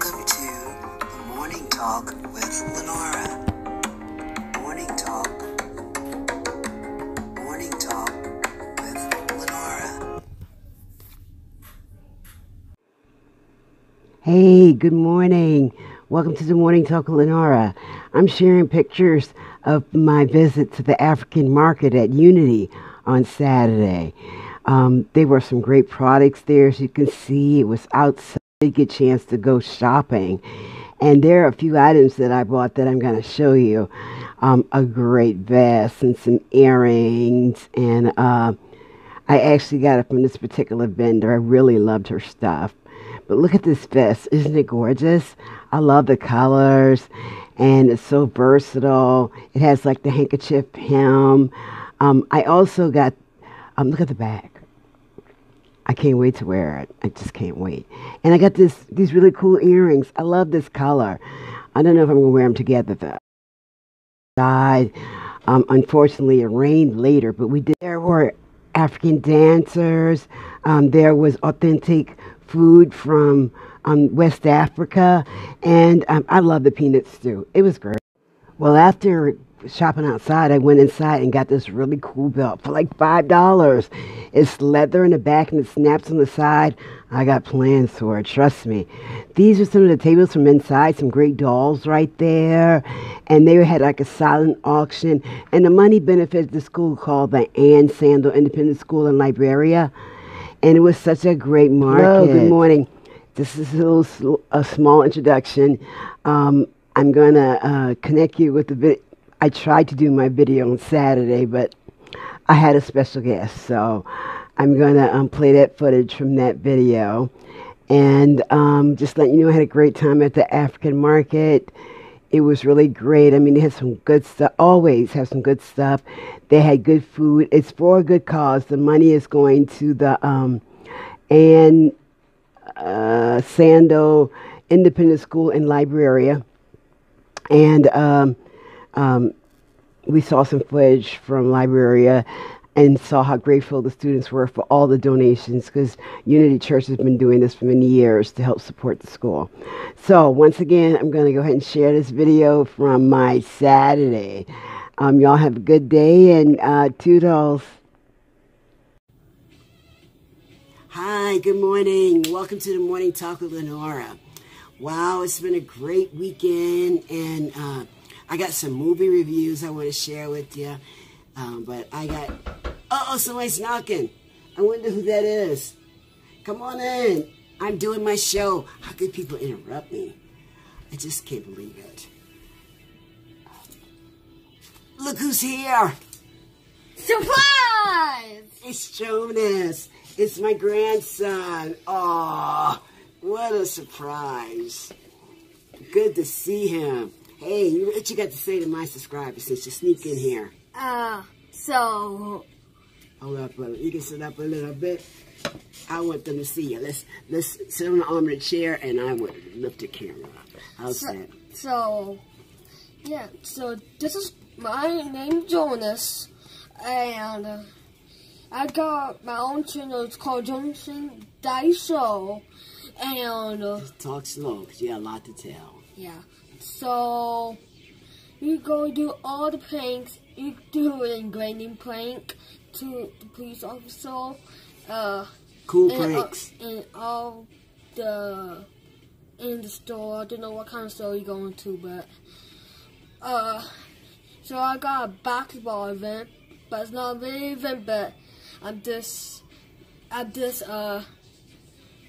Welcome to the Morning Talk with Lenora. Morning Talk. Morning Talk with Lenora. Hey, good morning. Welcome to the Morning Talk with Lenora. I'm sharing pictures of my visit to the African market at Unity on Saturday. Um, there were some great products there, as you can see. It was outside get a chance to go shopping. And there are a few items that I bought that I'm going to show you. Um, a great vest and some earrings. And uh, I actually got it from this particular vendor. I really loved her stuff. But look at this vest. Isn't it gorgeous? I love the colors. And it's so versatile. It has like the handkerchief hem. Um, I also got, um, look at the back. I can't wait to wear it. I just can't wait. And I got this these really cool earrings. I love this color. I don't know if I'm gonna wear them together though. Died. Um, unfortunately, it rained later, but we did. There were African dancers. Um, there was authentic food from um, West Africa, and um, I love the peanut stew. It was great. Well, after shopping outside, I went inside and got this really cool belt for like five dollars. It's leather in the back and it snaps on the side. I got plans for it, trust me. These are some of the tables from inside, some great dolls right there. And they had like a silent auction. And the money benefited the school called the Ann Sandell Independent School in Liberia. And it was such a great market. Hello, good morning. This is a, little, a small introduction. Um, I'm going to uh, connect you with the video I tried to do my video on Saturday, but I had a special guest, so I'm going to um, play that footage from that video. And um, just let you know, I had a great time at the African market. It was really great. I mean, they had some good stuff, always have some good stuff. They had good food. It's for a good cause. The money is going to the um, Ann uh, Sandell Independent School in Liberia. And um, um, we saw some footage from Liberia and saw how grateful the students were for all the donations because Unity Church has been doing this for many years to help support the school. So once again, I'm going to go ahead and share this video from my Saturday. Um, y'all have a good day and uh, toodles. Hi, good morning. Welcome to the Morning Talk with Lenora. Wow, it's been a great weekend and uh, I got some movie reviews I want to share with you. Um, but I got, uh oh, somebody's knocking. I wonder who that is. Come on in. I'm doing my show. How could people interrupt me? I just can't believe it. Look who's here. Surprise! It's Jonas. It's my grandson. Oh, what a surprise. Good to see him. Hey, what you got to say to my subscribers since you sneak in here? Uh, so... Hold up, brother. You can sit up a little bit. I want them to see you. Let's let's sit on the arm of the chair, and I want to lift the camera up. How's so, that? So, yeah. So this is my name, Jonas, and uh, I got my own channel. It's called Jonas Dice Show, and uh, talk slow, cause you got a lot to tell. Yeah. So you go do all the pranks. You do an engraving prank to the police officer. Uh, Cool and, uh, pranks. and all the in the store. I don't know what kind of store you're going to, but uh, so I got a basketball event, but it's not really event. But I'm just, I'm just uh,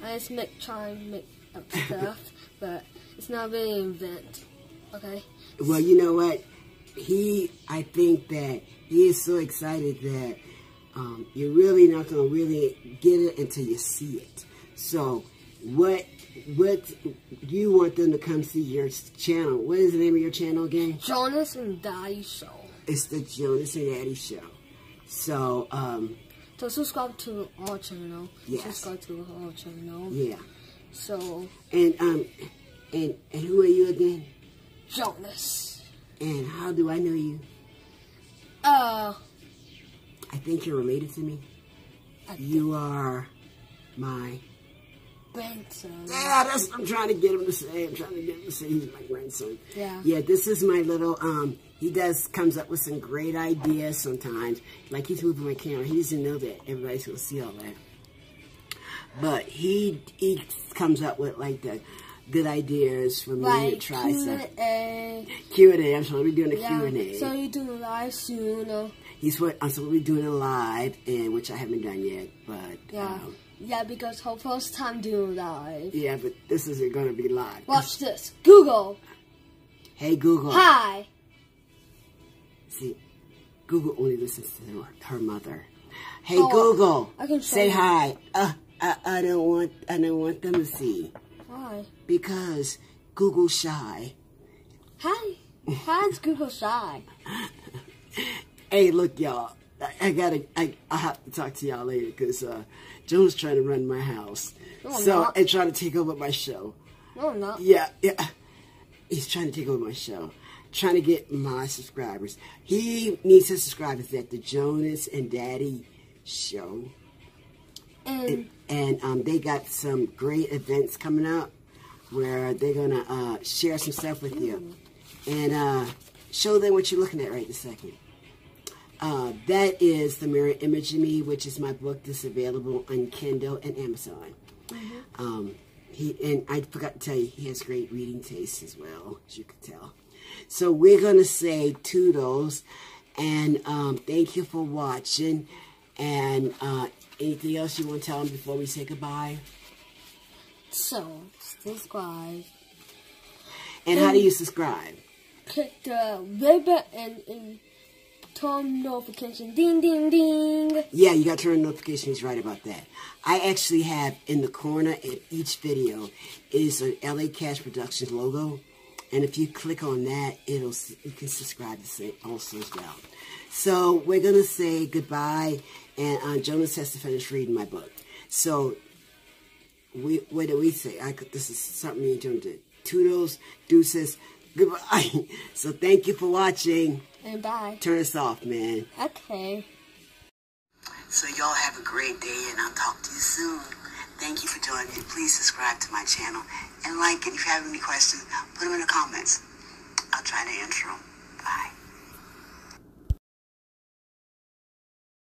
I just make try and make up stuff, but it's not really an event. Okay. Well, you know what? He, I think that he is so excited that um, you're really not going to really get it until you see it. So, what what you want them to come see your channel? What is the name of your channel again? Jonas and Daddy Show. It's the Jonas and Daddy Show. So, um, So subscribe to our channel. Yes. Subscribe to our channel. yeah. So And um, and and who are you again? Jonas. And how do I know you? Uh, I think you're related to me. You are my grandson. Yeah, that's what I'm trying to get him to say. I'm trying to get him to say he's my grandson. Yeah. Yeah, this is my little, um, he does, comes up with some great ideas sometimes. Like he's moving my camera. He doesn't know that everybody's going to see all that. But he, he comes up with like the good ideas for me Like to try stuff. Q&A. Q&A, I'm to be doing a Yeah. Q&A. So you do live soon. Uh, He's what I'm supposed to be doing a live, and which I haven't done yet. But yeah. um, yeah, because her first time doing live. yeah, but this isn't going to be live. Watch this. Google. Hey Google. Hi. See, Google only listens to her, her mother. Hey Oh, Google, I can say hi. Uh, I, I don't want I don't want them to see Hi. because Google's shy. Hi. How's Google Shy? Hey, look, y'all. I, I gotta. I I have to talk to y'all later because uh, Jonas trying to run my house, No, I'm so not. and trying to take over my show. No, I'm not. Yeah, yeah. He's trying to take over my show. Trying to get my subscribers. He needs his subscribers at the Jonas and Daddy show. And and um, they got some great events coming up where they're gonna uh, share some stuff with you and uh, show them what you're looking at right this second. Uh, that is the mirror image of me, which is my book that's available on Kindle and Amazon. Um, he and I forgot to tell you, he has great reading taste as well, as you can tell. So we're gonna say toodles, and um, thank you for watching. And uh, anything else you want to tell them before we say goodbye? So, subscribe. And how do you subscribe? Click the red button and, and turn notification. Ding, ding, ding. Yeah, you got to turn notifications right about that. I actually have in the corner of each video is an LA Cash Productions logo. And if you click on that, it'll you can subscribe to say also as well. So we're gonna say goodbye, and uh, Jonas has to finish reading my book. So we what do we say? I could, this is something me and Jonas did. Toodles, deuces, goodbye. So thank you for watching. And bye. Turn us off, man. Okay. So y'all have a great day and I'll talk to you soon. Thank you for joining me. Please subscribe to my channel and like it. If you have any questions, put them in the comments. I'll try to answer them.